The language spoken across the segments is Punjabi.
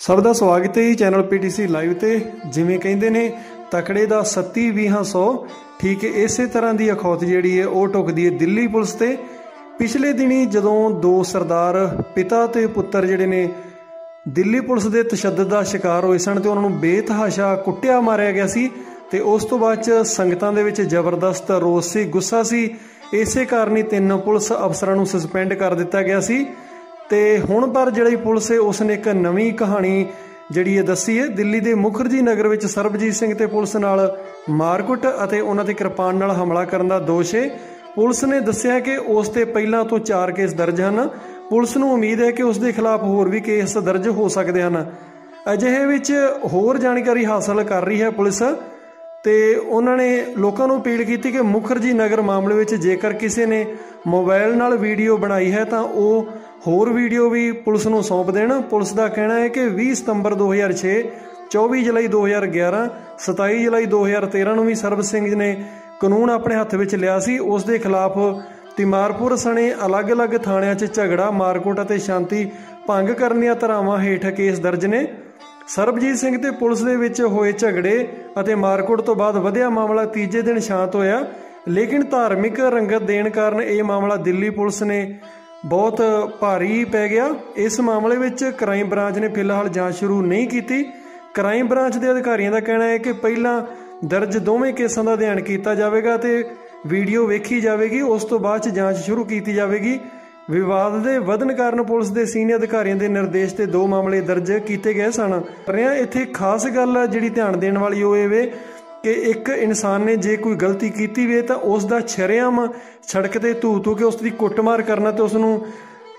ਸਭ ਦਾ ਸਵਾਗਤ ਹੈ ਜੀ ਚੈਨਲ ਪੀਟੀਸੀ ਲਾਈਵ ਤੇ। ਜਿਵੇਂ ਕਹਿੰਦੇ ਨੇ, ਤਕੜੇ ਦਾ ਸੱਤੀ ਵੀਹਾਂ ਸੌ। ਠੀਕ ਇਸੇ ਤਰ੍ਹਾਂ ਦੀ ਅਖੌਤ ਜਿਹੜੀ ਹੈ, ਉਹ ਟੁਕਦੀ ਹੈ ਦਿੱਲੀ ਪੁਲਿਸ ਤੇ। ਪਿਛਲੇ ਦਿਨੀ ਜਦੋਂ ਦੋ ਸਰਦਾਰ ਪਿਤਾ ਤੇ ਪੁੱਤਰ ਜਿਹੜੇ ਨੇ, ਦਿੱਲੀ ਪੁਲਿਸ ਦੇ ਤਸ਼ੱਦਦ ਦਾ ਸ਼ਿਕਾਰ ਹੋਏ ਸਨ ਤੇ ਉਹਨਾਂ ਨੂੰ ਬੇਤਹਾਸ਼ਾ ਕੁੱਟਿਆ ਮਾਰਿਆ ਗਿਆ ਸੀ ਤੇ ਉਸ ਤੋਂ ਬਾਅਦ ਚ ਸੰਗਤਾਂ ਦੇ ਵਿੱਚ ਜ਼ਬਰਦਸਤ ਰੋਸ ਸੀ, ਗੁੱਸਾ ਸੀ। ਇਸੇ ਕਾਰਨ ਹੀ ਤਿੰਨ ਪੁਲਿਸ ਅਫਸਰਾਂ ਨੂੰ ਸਸਪੈਂਡ ਕਰ ਦਿੱਤਾ ਗਿਆ ਸੀ। ਤੇ ਹੁਣ ਪਰ ਜਿਹੜੀ ਪੁਲਿਸ ਹੈ ਉਸ ਨੇ ਇੱਕ ਨਵੀਂ ਕਹਾਣੀ ਜਿਹੜੀ ਇਹ ਦੱਸੀ ਹੈ, ਦਿੱਲੀ ਦੇ ਮੁਖਰਜੀ ਨਗਰ ਵਿੱਚ ਸਰਬਜੀਤ ਸਿੰਘ ਤੇ ਪੁਲਿਸ ਨਾਲ ਮਾਰਕੁੱਟ ਅਤੇ ਉਹਨਾਂ ਤੇ ਕਿਰਪਾਨ ਨਾਲ ਹਮਲਾ ਕਰਨ ਦਾ ਦੋਸ਼ ਹੈ। ਪੁਲਿਸ ਨੇ ਦੱਸਿਆ ਕਿ ਉਸ ਤੇ ਪਹਿਲਾਂ ਤੋਂ 4 ਕੇਸ ਦਰਜ ਹਨ। ਪੁਲਿਸ ਨੂੰ ਉਮੀਦ ਹੈ ਕਿ ਉਸ ਦੇ ਖਿਲਾਫ ਹੋਰ ਵੀ ਕੇਸ ਦਰਜ ਹੋ ਸਕਦੇ ਹਨ। ਅਜਿਹੇ ਵਿੱਚ ਹੋਰ ਜਾਣਕਾਰੀ ਹਾਸਲ ਕਰ ਰਹੀ ਹੈ ਪੁਲਿਸ ਤੇ ਉਹਨਾਂ ਨੇ ਲੋਕਾਂ ਨੂੰ ਅਪੀਲ ਕੀਤੀ ਕਿ ਮੁਖਰਜੀ ਨਗਰ ਮਾਮਲੇ ਵਿੱਚ ਜੇਕਰ ਕਿਸੇ ਨੇ ਮੋਬਾਈਲ ਨਾਲ ਵੀਡੀਓ ਬਣਾਈ ਹੈ, ਤਾਂ ਉਹ ਹੋਰ ਵੀਡੀਓ ਵੀ ਪੁਲਿਸ ਨੂੰ ਸੌਂਪ ਦੇਣ। ਪੁਲਿਸ ਦਾ ਕਹਿਣਾ ਹੈ ਕਿ 20 ਸਤੰਬਰ 2006 24 ਜੁਲਾਈ 2011 27 ਜੁਲਾਈ 2013 ਨੂੰ ਵੀ ਸਰਬ ਸਿੰਘ ਨੇ ਕਾਨੂੰਨ ਆਪਣੇ ਹੱਥ ਵਿੱਚ ਲਿਆ ਸੀ। ਉਸ ਦੇ ਖਿਲਾਫ ਤਿਮਾਰਪੁਰ ਸਣੇ ਅਲੱਗ-ਅਲੱਗ ਥਾਣਿਆਂ 'ਚ ਝਗੜਾ, ਮਾਰਕੁੱਟ ਅਤੇ ਸ਼ਾਂਤੀ ਭੰਗ ਕਰਨ ਦੀਆਂ ਧਾਰਾਵਾਂ ਹੇਠ ਕੇਸ ਦਰਜ ਨੇ। ਸਰਬਜੀਤ ਸਿੰਘ ਤੇ ਪੁਲਿਸ ਦੇ ਵਿੱਚ ਹੋਏ ਝਗੜੇ ਅਤੇ ਮਾਰਕੁੱਟ ਤੋਂ ਬਾਅਦ ਵਧਿਆ ਮਾਮਲਾ ਤੀਜੇ ਦਿਨ ਸ਼ਾਂਤ ਹੋਇਆ। ਲੇਕਿਨ ਧਾਰਮਿਕ ਰੰਗਤ ਦੇਣ ਕਾਰਨ ਇਹ ਮਾਮਲਾ ਦਿੱਲੀ ਪੁਲਿਸ ਨੇ ਬਹੁਤ ਭਾਰੀ ਪੈ ਗਿਆ। ਇਸ ਮਾਮਲੇ ਵਿੱਚ ਕ੍ਰਾਈਮ ਬ੍ਰਾਂਚ ਨੇ ਫਿਲਹਾਲ ਜਾਂਚ ਸ਼ੁਰੂ ਨਹੀਂ ਕੀਤੀ। ਕ੍ਰਾਈਮ ਬ੍ਰਾਂਚ ਦੇ ਅਧਿਕਾਰੀਆਂ ਦਾ ਕਹਿਣਾ ਹੈ ਕਿ ਪਹਿਲਾਂ ਦਰਜ ਦੋਵੇਂ ਕੇਸਾਂ ਦਾ ਅਧਿਐਨ ਕੀਤਾ ਜਾਵੇਗਾ ਤੇ ਵੀਡੀਓ ਵੇਖੀ ਜਾਵੇਗੀ। ਉਸ ਤੋਂ ਬਾਅਦ ਚ ਜਾਂਚ ਸ਼ੁਰੂ ਕੀਤੀ ਜਾਵੇਗੀ। ਵਿਵਾਦ ਦੇ ਵਧਣ ਕਾਰਨ ਪੁਲਿਸ ਦੇ ਸੀਨੀਅਰ ਅਧਿਕਾਰੀਆਂ ਦੇ ਨਿਰਦੇਸ਼ ਤੇ ਦੋ ਮਾਮਲੇ ਦਰਜ ਕੀਤੇ ਗਏ ਸਨ। ਰਿਆਂ ਇੱਥੇ ਖਾਸ ਗੱਲ ਜਿਹੜੀ ਧਿਆਨ ਦੇਣ ਵਾਲੀ ਉਹ ਇਹ ਕਿ ਇੱਕ ਇਨਸਾਨ ਨੇ ਜੇ ਕੋਈ ਗਲਤੀ ਕੀਤੀ ਵੀ ਤਾਂ ਉਸ ਦਾ ਛਰਿਆਮ ਸੜਕ ਤੇ ਧੂ ਧੂ ਕੇ ਉਸ ਦੀ ਕੁੱਟਮਾਰ ਕਰਨਾ ਤੇ ਉਸ ਨੂੰ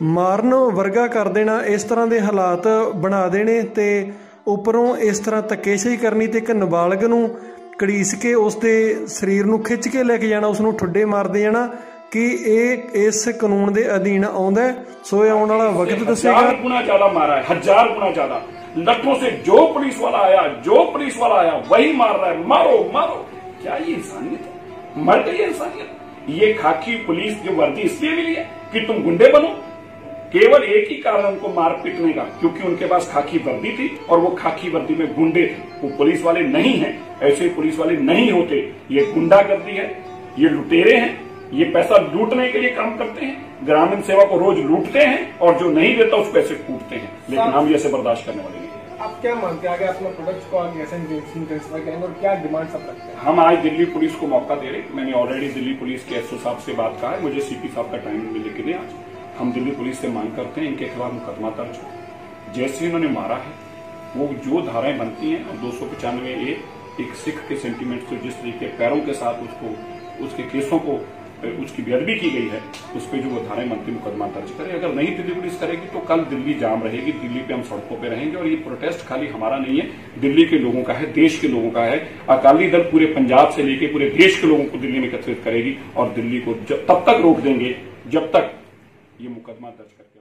ਮਾਰਨ ਵਰਗਾ ਕਰ ਦੇਣਾ ਇਸ ਤਰ੍ਹਾਂ ਦੇ ਹਾਲਾਤ ਬਣਾ ਦੇਣੇ ਤੇ ਉੱਪਰੋਂ ਇਸ ਤਰ੍ਹਾਂ ਤਕੇਸ਼ਾਈ ਕਰਨੀ ਤੇ ਇੱਕ ਨਬਾਲਗ ਨੂੰ ਕੜੀਸ ਕੇ ਉਸ ਦੇ ਸਰੀਰ ਨੂੰ ਖਿੱਚ ਕੇ ਲੈ ਕੇ ਜਾਣਾ ਉਸ ਨੂੰ ਮਾਰ ਦੇ ਜਾਣਾ ਕਿ ਇਹ ਇਸ ਕਾਨੂੰਨ ਦੇ ਅਧੀਨ ਆਉਂਦਾ ਸੋ ਇਹ ਆਉਣ ਵਾਲਾ ਵਕਤ ਦੱਸੇਗਾ। ਹਜ਼ਾਰ ਗੁਣਾ ਜ਼ਿਆਦਾ ਮਾਰਾ ਹੈ 1000 ਗੁਣਾ ਜ਼ਿਆਦਾ। लठों से जो पुलिस वाला आया, जो पुलिस वाला आया, वही मार रहा है। मारो मारो। क्या ये इंसानियत है? मर गई इंसानियत। ये खाकी पुलिस की वर्दी इसलिए मिली है कि तुम गुंडे बनो। केवल एक ही कारण उनको मार पीटने का, क्योंकि उनके पास खाकी वर्दी थी और वो खाकी वर्दी में गुंडे थे। वो पुलिस वाले नहीं हैं। ऐसे पुलिस वाले नहीं होते। ये गुंडागर्दी है, ये लुटेरे हैं। ये पैसा लूटने के लिए काम करते हैं ग्रामीण सेवा को रोज लूटते हैं और जो नहीं देता उसको ऐसे कूटते हैं। लेकिन हम ये ऐसे बर्दाश्त करने वाले नहीं आप क्या मानते हैं आगे अपने प्रोडक्ट्स को करेंगे और क्या डिमांड सब रखते हैं? हम आज दिल्ली पुलिस को मौका दे रहे हैं। मैंने ऑलरेडी दिल्ली पुलिस के एसओ साहब से बात कहा है। मुझे सीपी साहब का टाइम मिले के लिए आज। हम दिल्ली पुलिस से मांग करते हैं इनके खिलाफ मुकदमा दर्ज हो। जैसे इन्होंने मारा है वो जो धाराएँ बनती हैं और दो सौ पचानवे ए एक सिख के सेंटीमेंट से जिस तरीके पैरों के साथ उसको उसके केसों को उसकी बेअदबी की गई है उस पर जो वो थाने मंत्री मुकदमा दर्ज करे अगर नहीं दिल्ली पुलिस करेगी तो कल दिल्ली जाम रहेगी दिल्ली पे हम सड़कों पे रहेंगे और ये प्रोटेस्ट खाली हमारा नहीं है दिल्ली के लोगों का है देश के लोगों का है। अकाली दल पूरे पंजाब से लेके पूरे देश के लोगों को दिल्ली में एकत्रित करेगी और दिल्ली को जब, तब तक रोक देंगे जब तक ये मुकदमा दर्ज करके